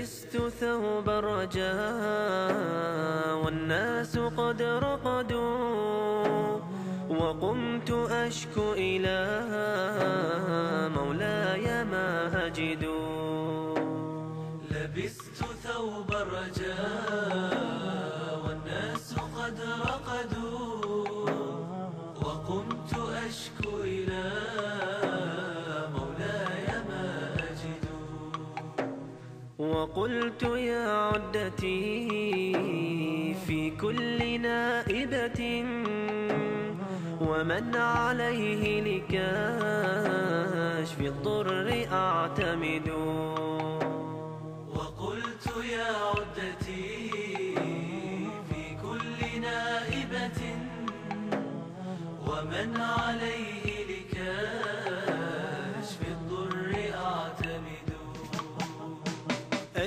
لبست ثوب الرجاء والناس قد رقدوا وقمت أشكو إلى مولاي ما أجد. لبست ثوب الرجاء وقلت يا عدتي في كل نائبة ومن عليه لكاشف الضر أعتمد. وقلت يا عدتي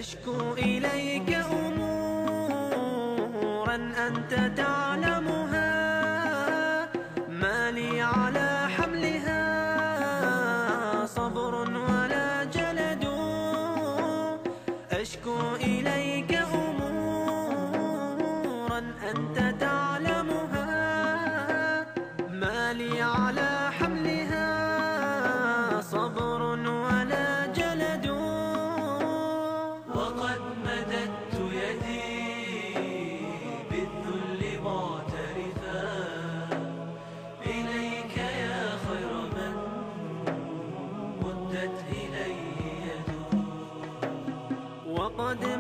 أشكو إليك أمورا أنت تعلمها ما لي على حملها صبر ولا جلد. أشكو إليك أمورا أنت تعلمها ما لي على حملها.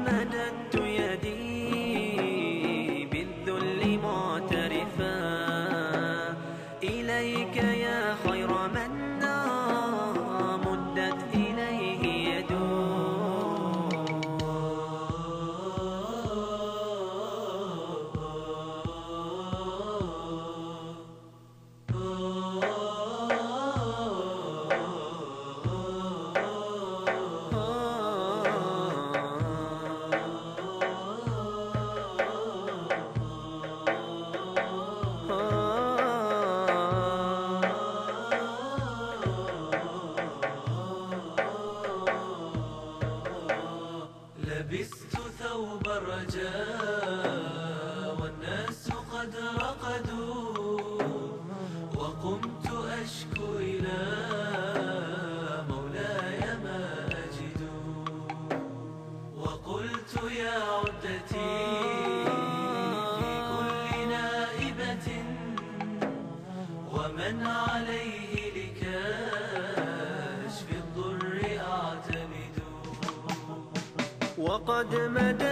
مددت يدي بالذل معترفا. إليك ثوب الرجاء والناس قد رقدوا وقمت أشكو إلى مولاي ما أجد وقلت يا عدتي في كل نائبة ومن عليه وقد مددت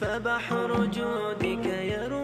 فبحر جودك يروي